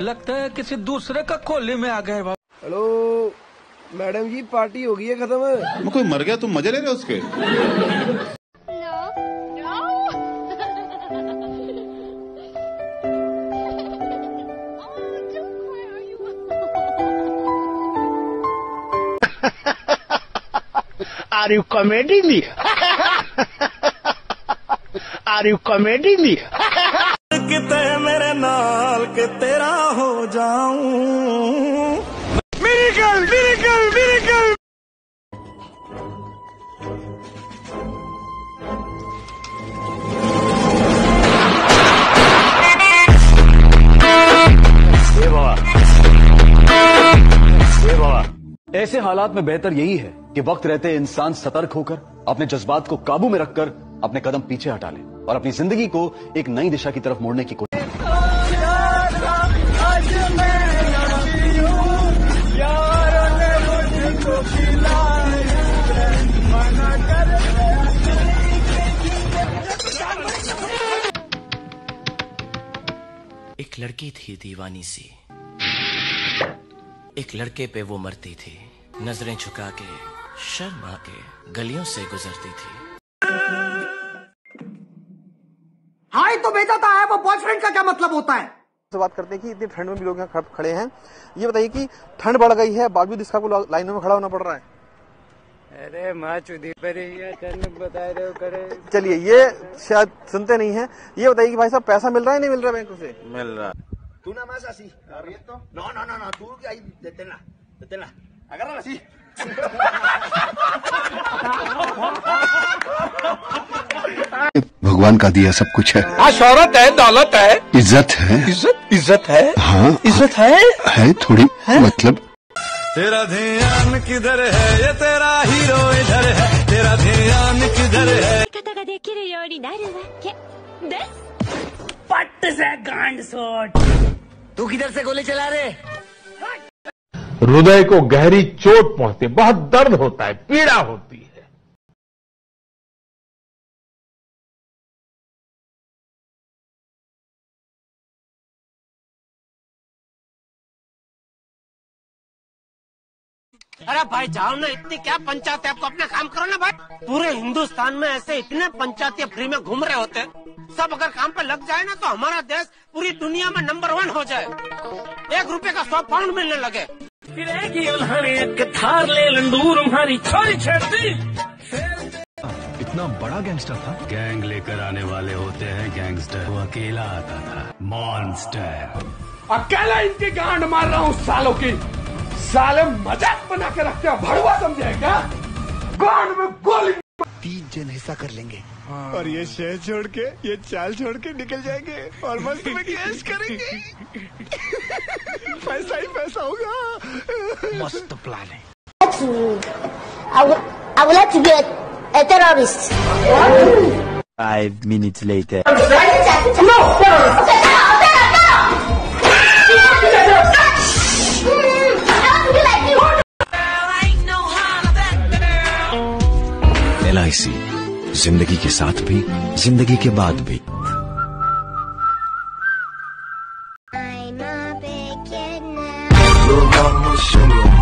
लगता है किसी दूसरे का कोली में आ गए बाबा हेलो मैडम जी पार्टी हो गई है खत्म कोई मर गया तुम मज़े ले रहे हो उसके Are you comedy me? Are you comedy me? किते मेरे नाल के तेरा हो जाऊँ। मिरेकल मिरेकल मिरेकल ऐसे हालात में बेहतर यही है कि वक्त रहते इंसान सतर्क होकर अपने जज्बात को काबू में रखकर अपने कदम पीछे हटा ले। और अपनी ज़िंदगी को एक नई दिशा की तरफ़ मोड़ने की कोशिश एक लड़की थी दीवानी सी। एक लड़के पे वो मरती थी। नज़रें झुका के, शर्मा के गलियों से गुजरती थी। हाय तो भेजा था है वो बॉयफ्रेंड का क्या मतलब होता है से बात करते हैं कि इतनी ठंड में भी लोग यहाँ खड़े हैं ये बताइए कि ठंड बढ़ गई है बावजूद इसका को लाइनों में खड़ा होना पड़ रहा है अरे माँ चुदी पर बता रहे हो करे चलिए ये शायद सुनते नहीं है ये बताइए कि भाई साहब पैसा मिल रहा है नहीं मिल रहा है बैंकों से मिल रहा Tú nada más así. ¿Abierto? No, no, no, no. Tú ahí, deténla. Deténla. Agárrala así. भगवान का दिया सब कुछ है। हाँ शोहरत है दौलत है। इज़्ज़त है। इज़्ज़त इज़्ज़त है? हाँ। इज़्ज़त है? है थोड़ी है? मतलब। तेरा ध्यान किधर है? ये तेरा हीरो इधर है। तेरा ध्यान किधर है? पट से गांड सोट। तू किधर से गोली चला रहे? हृदय को गहरी चोट पहुँचती बहुत दर्द होता है पीड़ा होती है। अरे भाई जाओ ना इतनी क्या पंचायत है? आपको अपना काम करो ना भाई। पूरे हिंदुस्तान में ऐसे इतने पंचायती फ्री में घूम रहे होते सब अगर काम पे लग जाए ना तो हमारा देश पूरी दुनिया में नंबर वन हो जाए। एक रुपए का सौ पाउंड मिलने लगे। थार ले लंडूर हमारी छोरी छेड़ती। इतना बड़ा गैंगस्टर था। गैंग लेकर आने वाले होते हैं गैंगस्टर वो अकेला आता था। मॉन्स्टर अकेला इनकी गांड मार रहा हूँ सालों की। साले मज़ाक बना के रखते हो भड़वा समझे क्या गांड में गोली तीन जन हिस्सा कर लेंगे। और ये शहर छोड़ के ये चाल छोड़ के निकल जाएँगे और मस्त में कैश करेंगे। पैसा ही पैसा होगा। मस्त प्लान है। I would, I would like to be a, a terrorist. Five minutes later L ज़िंदगी के साथ भी ज़िंदगी के बाद भी। I'm a